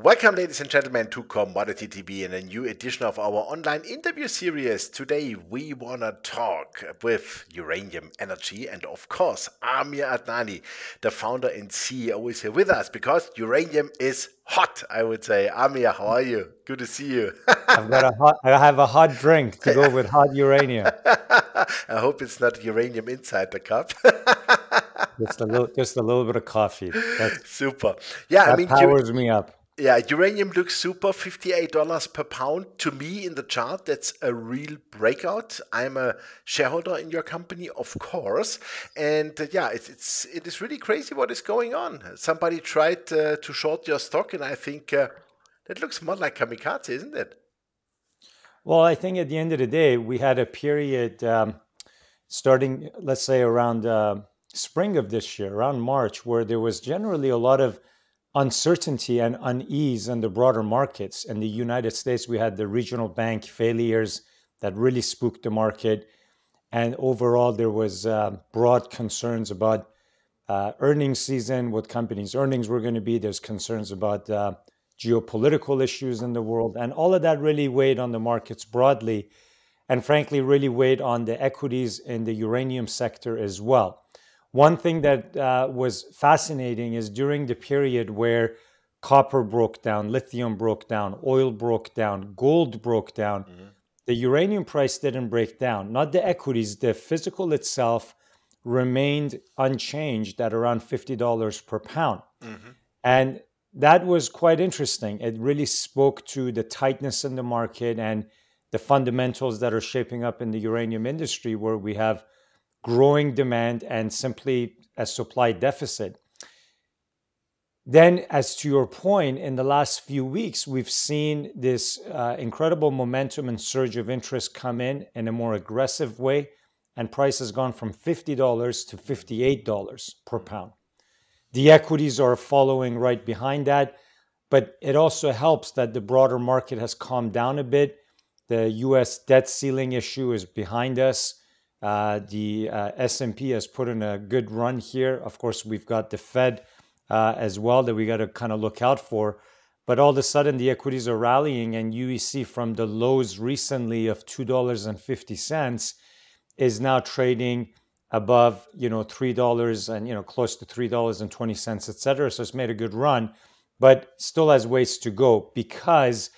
Welcome, ladies and gentlemen, to Commodity TV in a new edition of our online interview series. Today, we want to talk with Uranium Energy, and of course, Amir Adnani, the founder and CEO, is here with us because uranium is hot. I would say, Amir, how are you? Good to see you. I've got a hot. I have a hot drink to go with hot uranium. I hope it's not uranium inside the cup. just a little, just a little bit of coffee. That's, Super. Yeah, that I mean, powers me up. Yeah, uranium looks super. $58 per pound. To me, in the chart, that's a real breakout. I'm a shareholder in your company, of course. And uh, yeah, it's, it's, it is really crazy what is going on. Somebody tried uh, to short your stock, and I think uh, that looks more like kamikaze, isn't it? Well, I think at the end of the day, we had a period um, starting, let's say, around uh, spring of this year, around March, where there was generally a lot of uncertainty and unease in the broader markets. In the United States, we had the regional bank failures that really spooked the market. And overall, there was uh, broad concerns about uh, earnings season, what companies' earnings were going to be. There's concerns about uh, geopolitical issues in the world. And all of that really weighed on the markets broadly. And frankly, really weighed on the equities in the uranium sector as well. One thing that uh, was fascinating is during the period where copper broke down, lithium broke down, oil broke down, gold broke down, mm-hmm. the uranium price didn't break down. Not the equities, the physical itself remained unchanged at around $50 per pound. Mm-hmm. And that was quite interesting. It really spoke to the tightness in the market and the fundamentals that are shaping up in the uranium industry, where we have growing demand and simply a supply deficit. Then, as to your point, in the last few weeks, we've seen this uh, incredible momentum and surge of interest come in in a more aggressive way, and price has gone from $50 to $58 per pound. The equities are following right behind that, but it also helps that the broader market has calmed down a bit. The US debt ceiling issue is behind us. Uh, the uh, S&P has put in a good run here. Of course, we've got the Fed uh, as well that we got to kind of look out for. But all of a sudden, the equities are rallying, and UEC from the lows recently of two dollars and fifty cents is now trading above, you know, three dollars and you know close to three dollars and twenty cents, etc. So it's made a good run, but still has ways to go because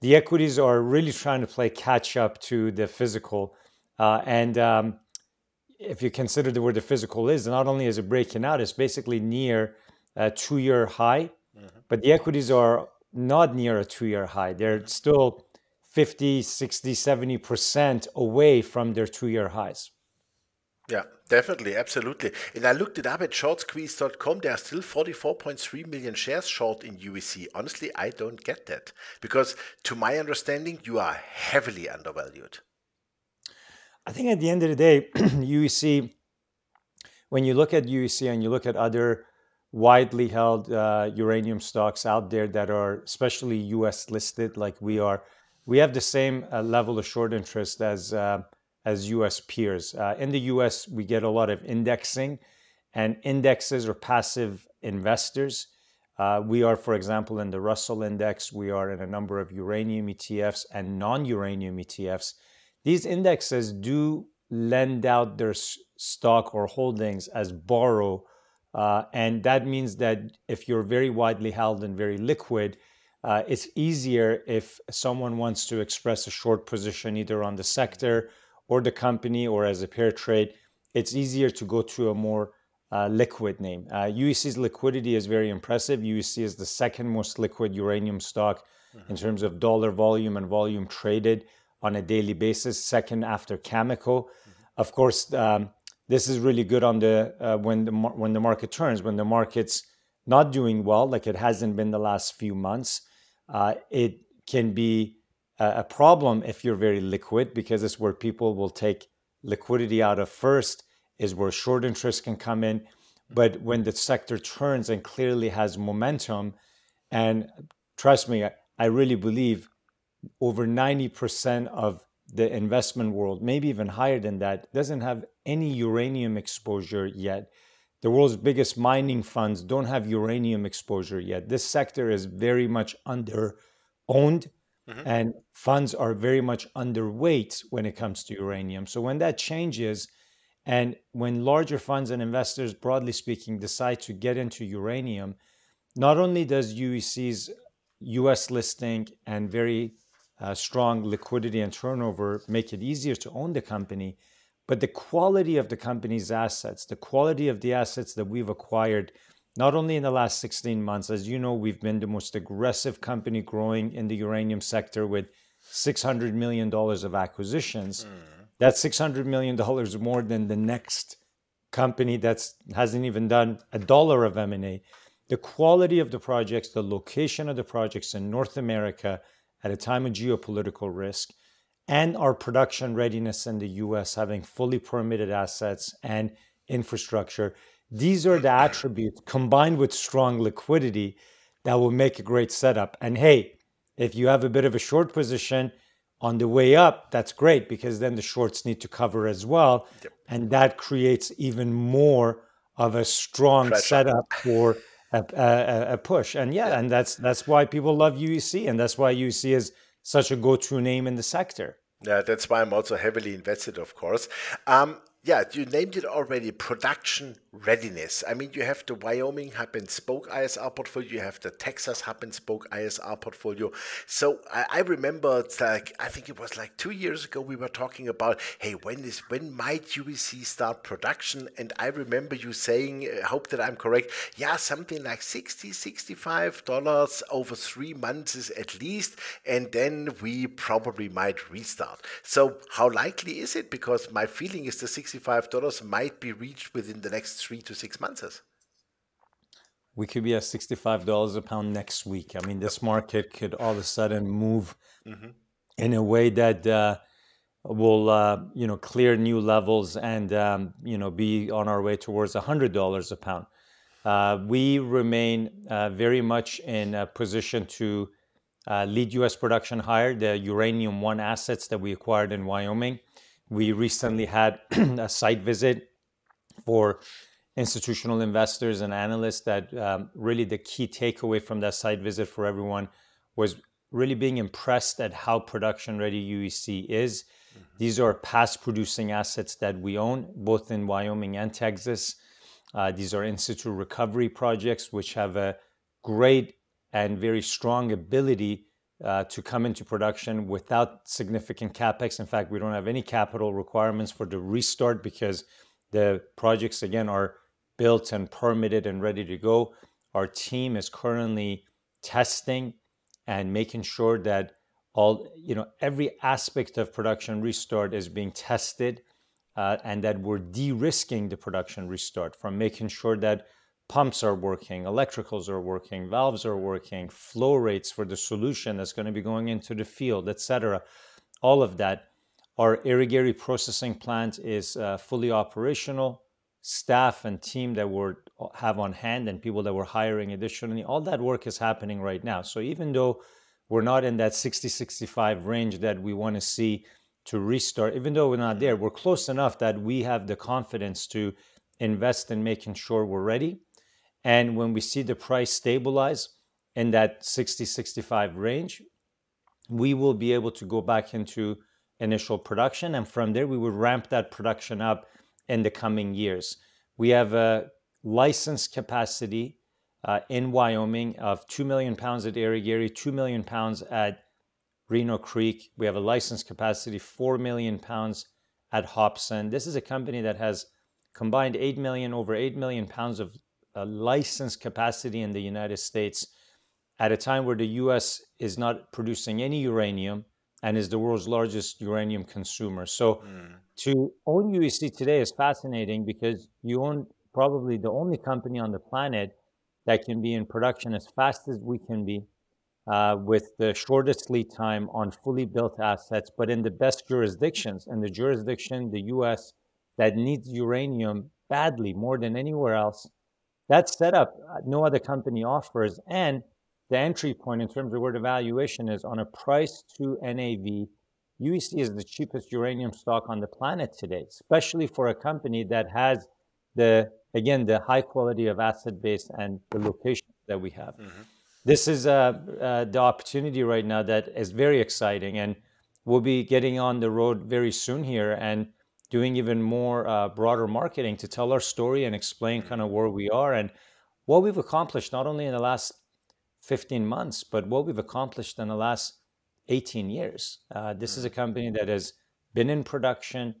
the equities are really trying to play catch up to the physical uh, and um, if you consider the, where the physical is, not only is it breaking out, it's basically near a two year high, mm-hmm. but the equities are not near a two year high. They're mm-hmm. still 50, 60, 70% away from their two year highs. Yeah, definitely, absolutely. And I looked it up at shortsqueeze.com. There are still 44.3 million shares short in UEC. Honestly, I don't get that because, to my understanding, you are heavily undervalued. I think at the end of the day, UEC, when you look at UEC and you look at other widely held uh, uranium stocks out there that are especially US listed like we are, we have the same uh, level of short interest as, uh, as US peers. Uh, in the US, we get a lot of indexing, and indexes are passive investors. Uh, we are, for example, in the Russell Index, we are in a number of uranium ETFs and non uranium ETFs. These indexes do lend out their stock or holdings as borrow. Uh, and that means that if you're very widely held and very liquid, uh, it's easier if someone wants to express a short position either on the sector or the company or as a pair trade. It's easier to go to a more uh, liquid name. Uh, UEC's liquidity is very impressive. UEC is the second most liquid uranium stock mm-hmm. in terms of dollar volume and volume traded on a daily basis, second after Cameco. Mm-hmm. Of course, um, this is really good on the uh, when the when the market turns, when the market's not doing well, like it hasn't been the last few months. Uh, it can be a, a problem if you're very liquid because it's where people will take liquidity out of first, is where short interest can come in. But when the sector turns and clearly has momentum, and trust me, I, I really believe over 90% of the investment world, maybe even higher than that, doesn't have any uranium exposure yet. the world's biggest mining funds don't have uranium exposure yet. This sector is very much under owned mm-hmm. and funds are very much underweight when it comes to uranium. So when that changes and when larger funds and investors broadly speaking decide to get into uranium, not only does UEC's US listing and very uh, strong liquidity and turnover make it easier to own the company, but the quality of the company's assets, the quality of the assets that we've acquired, not only in the last 16 months, as you know, we've been the most aggressive company growing in the uranium sector with $600 million of acquisitions. Mm. That's $600 million more than the next company that hasn't even done a dollar of M&A. The quality of the projects, the location of the projects in North America at a time of geopolitical risk, and our production readiness in the US, having fully permitted assets and infrastructure. These are the attributes combined with strong liquidity that will make a great setup. And hey, if you have a bit of a short position on the way up, that's great because then the shorts need to cover as well. Yep. And that creates even more of a strong Pressure. setup for a, a, a, push. And yeah, yeah, and that's that's why people love UEC, and that's why UEC is such a go-to name in the sector. Yeah, that's why I'm also heavily invested, of course. Um, yeah, you named it already production readiness. I mean, you have the Wyoming hub and spoke ISR portfolio, you have the Texas hub and spoke ISR portfolio. So I, I remember it's like I think it was like two years ago we were talking about, hey, when is when might UEC start production? And I remember you saying, I uh, hope that I'm correct, yeah, something like 60 $65 over three months is at least, and then we probably might restart. So how likely is it? Because my feeling is the $65 might be reached within the next three to six months. We could be at $65 a pound next week. I mean, this market could all of a sudden move mm-hmm. in a way that uh, will, uh, you know, clear new levels and, um, you know, be on our way towards $100 a pound. Uh, we remain uh, very much in a position to uh, lead U.S. production higher. The uranium one assets that we acquired in Wyoming we recently had a site visit for institutional investors and analysts that um, really the key takeaway from that site visit for everyone was really being impressed at how production ready UEC is. Mm-hmm. These are past producing assets that we own, both in Wyoming and Texas. Uh, these are in situ recovery projects, which have a great and very strong ability uh, to come into production without significant capex. In fact, we don't have any capital requirements for the restart because the projects, again, are built and permitted and ready to go. Our team is currently testing and making sure that all, you know, every aspect of production restart is being tested uh, and that we're de risking the production restart from making sure that pumps are working, electricals are working, valves are working, flow rates for the solution that's going to be going into the field, etc. All of that. Our Irigaray processing plant is uh, fully operational. Staff and team that we uh, have on hand and people that we're hiring additionally, all that work is happening right now. So even though we're not in that 60 65 range that we want to see to restart, even though we're not there, we're close enough that we have the confidence to invest in making sure we're ready and when we see the price stabilize in that 60 65 range, we will be able to go back into initial production. And from there, we would ramp that production up in the coming years. We have a license capacity uh, in Wyoming of 2 million pounds at Irigaray, 2 million pounds at Reno Creek. We have a license capacity 4 million pounds at Hobson. This is a company that has combined 8 million, over 8 million pounds of uh, license capacity in the United States at a time where the US is not producing any uranium and is the world's largest uranium consumer. So mm. to own UEC today is fascinating because you own probably the only company on the planet that can be in production as fast as we can be uh, with the shortest lead time on fully built assets, but in the best jurisdictions. And the jurisdiction, the US, that needs uranium badly more than anywhere else that setup, uh, no other company offers. And the entry point in terms of where the valuation is on a price to NAV, UEC is the cheapest uranium stock on the planet today, especially for a company that has the again, the high quality of asset base and the location that we have. Mm-hmm. This is uh, uh, the opportunity right now that is very exciting, and we'll be getting on the road very soon here and doing even more uh, broader marketing to tell our story and explain kind of where we are and what we've accomplished, not only in the last 15 months, but what we've accomplished in the last 18 years. Uh, this is a company that has been in production.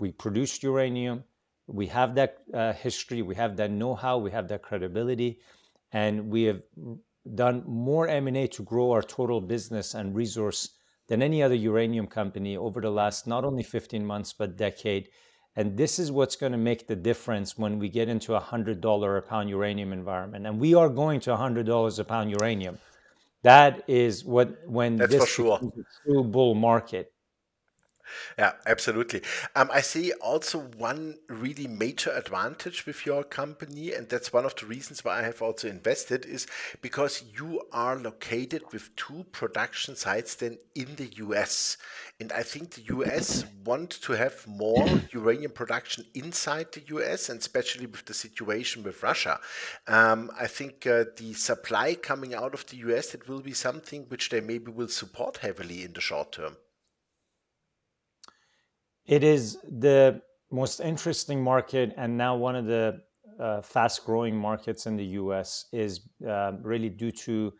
We produced uranium. We have that uh, history. We have that know-how. We have that credibility, and we have done more M&A to grow our total business and resource than any other uranium company over the last not only 15 months but decade. And this is what's going to make the difference when we get into a $100 a pound uranium environment. And we are going to $100 a pound uranium. That is what when That's this sure. true bull market. Yeah, absolutely. Um, I see also one really major advantage with your company, and that's one of the reasons why I have also invested, is because you are located with two production sites then in the US. And I think the US want to have more uranium production inside the US, and especially with the situation with Russia. Um, I think uh, the supply coming out of the US, it will be something which they maybe will support heavily in the short term. It is the most interesting market, and now one of the uh, fast-growing markets in the U.S. is uh, really due to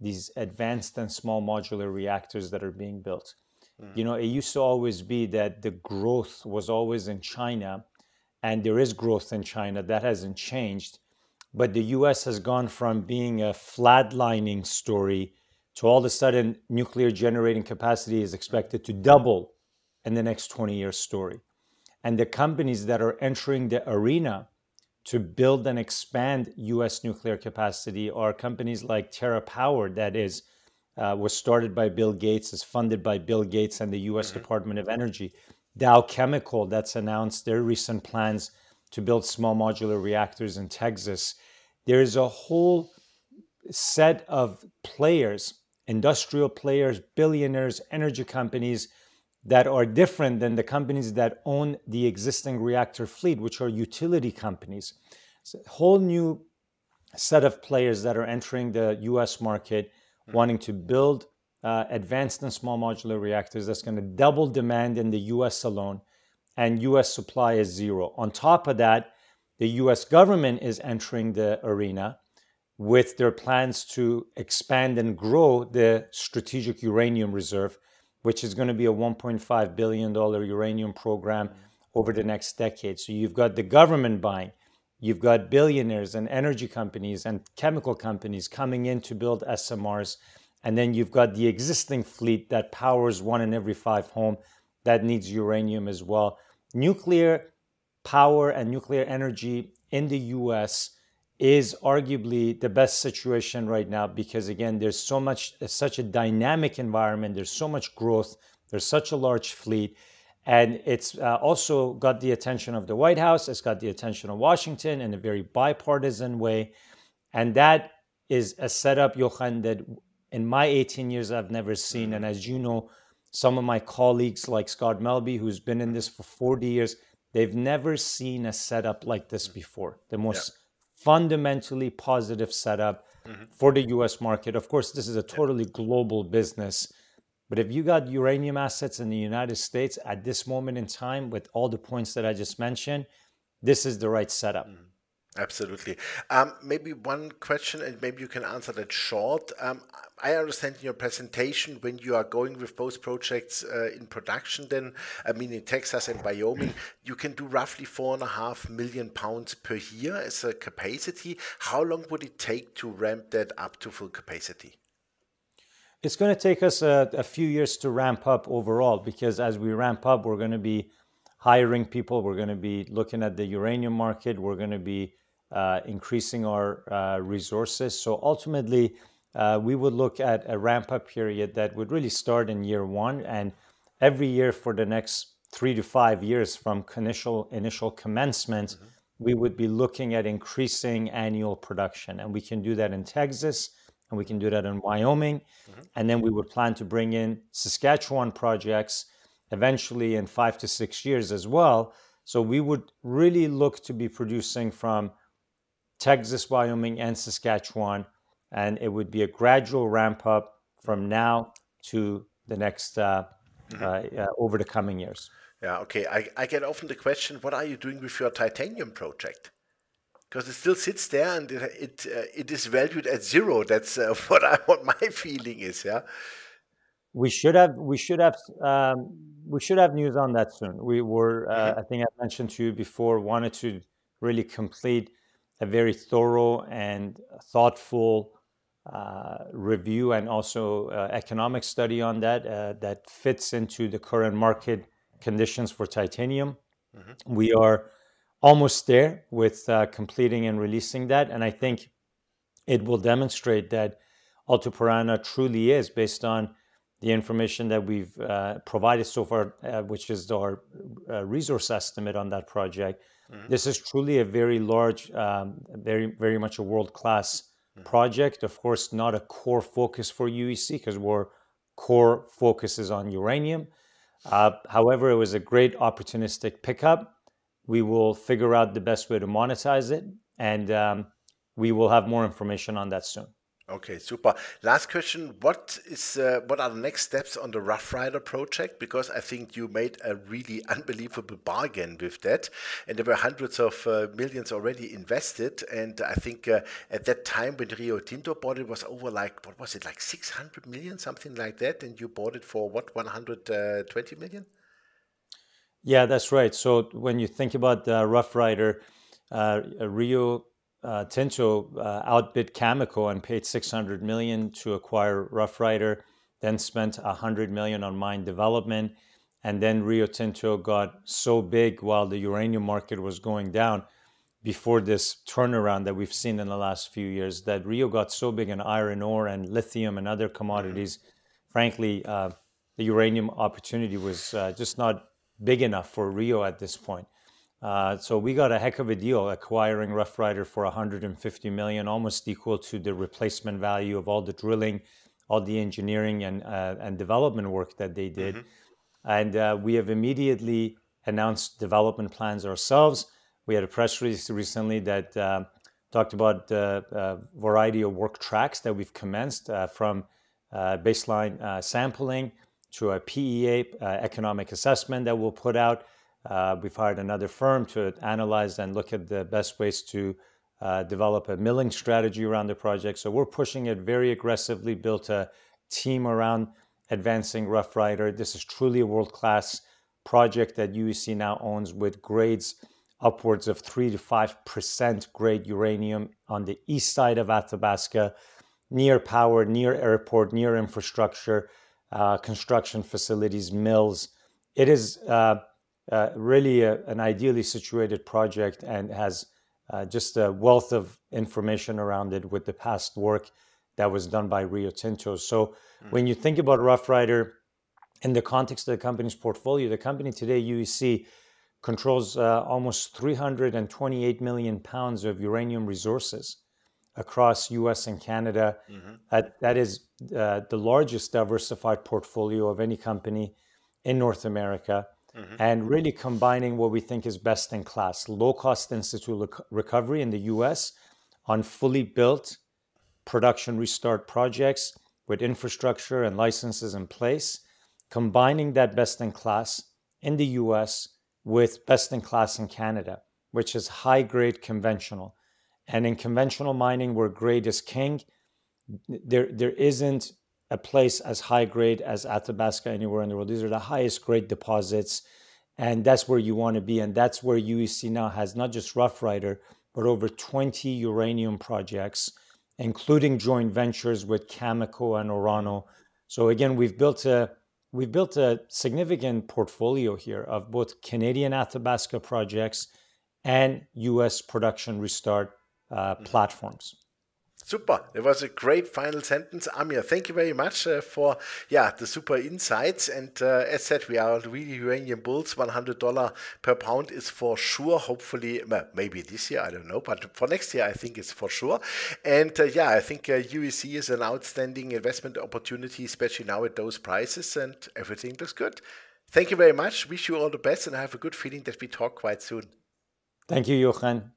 these advanced and small modular reactors that are being built. Mm. You know, it used to always be that the growth was always in China, and there is growth in China. That hasn't changed. But the US has gone from being a flatlining story to all of a sudden nuclear generating capacity is expected to double in the next 20 years story. And the companies that are entering the arena to build and expand US nuclear capacity are companies like Terra Power, that is uh, was started by Bill Gates, is funded by Bill Gates and the US mm-hmm. Department of Energy. Dow Chemical that's announced their recent plans to build small modular reactors in Texas. There is a whole set of players, industrial players, billionaires, energy companies that are different than the companies that own the existing reactor fleet, which are utility companies. It's a whole new set of players that are entering the US market, mm-hmm. wanting to build uh, advanced and small modular reactors that's going to double demand in the US alone, and US supply is zero. On top of that, the US government is entering the arena with their plans to expand and grow the strategic uranium reserve which is going to be a $1.5 billion uranium program over the next decade. So you've got the government buying, you've got billionaires and energy companies and chemical companies coming in to build SMRs. And then you've got the existing fleet that powers one in every five home that needs uranium as well. Nuclear power and nuclear energy in the US is arguably the best situation right now because again there's so much such a dynamic environment there's so much growth there's such a large fleet and it's uh, also got the attention of the white house it's got the attention of washington in a very bipartisan way and that is a setup jochen that in my 18 years i've never seen and as you know some of my colleagues like scott melbye who's been in this for 40 years they've never seen a setup like this before the most yeah fundamentally positive setup mm-hmm. for the US market. Of course, this is a totally global business. But if you got uranium assets in the United States at this moment in time, with all the points that I just mentioned, this is the right setup. Mm-hmm. Absolutely. Um, maybe one question, and maybe you can answer that short. Um, I understand in your presentation when you are going with both projects uh, in production, then I mean in Texas and Wyoming, you can do roughly four and a half million pounds per year as a capacity. How long would it take to ramp that up to full capacity? It's going to take us a, a few years to ramp up overall because as we ramp up, we're going to be hiring people, we're going to be looking at the uranium market, we're going to be increasing our uh, resources. So ultimately, uh, we would look at a ramp up period that would really start in year one and every year for the next three to five years from initial initial commencement. Mm-hmm. We would be looking at increasing annual production, and we can do that in Texas, and we can do that in Wyoming, mm-hmm. and then we would plan to bring in Saskatchewan projects eventually in five to six years as well So we would really look to be producing from Texas, Wyoming, and Saskatchewan, and it would be a gradual ramp up from now to the next uh, mm-hmm. uh, uh, over the coming years. Yeah, okay. I, I get often the question, what are you doing with your titanium project? Because it still sits there and it it, uh, it is valued at zero. That's uh, what I what my feeling is. Yeah. We should have we should have um, we should have news on that soon. We were uh, mm-hmm. I think I mentioned to you before wanted to really complete a very thorough and thoughtful uh, review and also uh, economic study on that uh, that fits into the current market conditions for titanium. Mm-hmm. We are almost there with uh, completing and releasing that, and I think it will demonstrate that Alto Paraná truly is based on the information that we've uh, provided so far, uh, which is our resource estimate on that project. Mm-hmm. This is truly a very large, um, very very much a world class project. Of course, not a core focus for UEC because our core focus is on uranium. Uh, however, it was a great opportunistic pickup. We will figure out the best way to monetize it, and um, we will have more information on that soon. Okay, super. Last question: What is uh, what are the next steps on the Rough Rider project? Because I think you made a really unbelievable bargain with that, and there were hundreds of uh, millions already invested. And I think uh, at that time when Rio Tinto bought it was over like what was it like six hundred million, something like that, and you bought it for what one hundred uh, twenty million? Yeah, that's right. So when you think about Rough Rider, uh, Rio uh, Tinto uh, outbid Cameco and paid 600 million to acquire Rough Rider, then spent 100 million on mine development, and then Rio Tinto got so big while the uranium market was going down before this turnaround that we've seen in the last few years that Rio got so big in iron ore and lithium and other commodities. Mm-hmm. Frankly, uh, the uranium opportunity was uh, just not big enough for Rio at this point. Uh, so we got a heck of a deal acquiring Rough Rider for 150 million, almost equal to the replacement value of all the drilling, all the engineering and uh, and development work that they did. Mm-hmm. And uh, we have immediately announced development plans ourselves. We had a press release recently that uh, talked about the uh, variety of work tracks that we've commenced from baseline sampling to a PEA economic assessment that we'll put out uh, we've hired another firm to analyze and look at the best ways to uh, develop a milling strategy around the project. So we're pushing it very aggressively, built a team around advancing Roughrider. This is truly a world class project that UEC now owns with grades upwards of 3 to 5% grade uranium on the east side of Athabasca, near power, near airport, near infrastructure, uh, construction facilities, mills. It is uh, uh, really a, an ideally situated project and has uh, just a wealth of information around it with the past work that was done by Rio Tinto. So mm-hmm. when you think about Rough Rider in the context of the company's portfolio, the company today, UEC, controls uh, almost 328 million pounds of uranium resources across US and Canada. Mm-hmm. That, that is uh, the largest diversified portfolio of any company in North America mm-hmm. and really combining what we think is best in class low cost in situ recovery in the US on fully built production restart projects with infrastructure and licenses in place, combining that best in class in the US with best in class in Canada, which is high grade conventional. And in conventional mining, where grade is king, there, there isn't a place as high grade as Athabasca anywhere in the world. These are the highest grade deposits, and that's where you want to be. And that's where UEC now has not just Rough Rider, but over 20 uranium projects, including joint ventures with Cameco and Orano. So again, we've built a we've built a significant portfolio here of both Canadian Athabasca projects and U.S. production restart uh, mm-hmm. platforms. Super. It was a great final sentence. Amir, thank you very much uh, for yeah the super insights. And uh, as said, we are really uranium bulls. $100 per pound is for sure. Hopefully, maybe this year, I don't know. But for next year, I think it's for sure. And uh, yeah, I think UEC uh, is an outstanding investment opportunity, especially now at those prices. And everything looks good. Thank you very much. Wish you all the best, and I have a good feeling that we talk quite soon. Thank you, Jochen.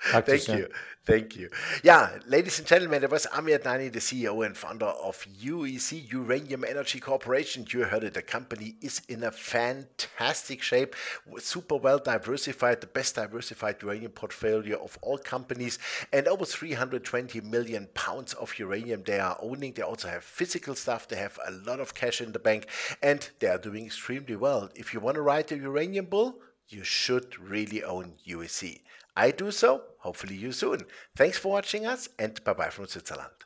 Thank you. Thank you. Yeah, ladies and gentlemen, that was Amir Adnani, the CEO and founder of UEC, Uranium Energy Corporation. You heard it. The company is in a fantastic shape, super well diversified, the best diversified uranium portfolio of all companies, and over 320 million pounds of uranium they are owning. They also have physical stuff. They have a lot of cash in the bank, and they are doing extremely well. If you want to ride the uranium bull, you should really own UEC. I do so. Hopefully, you soon. Thanks for watching us, and bye bye from Switzerland.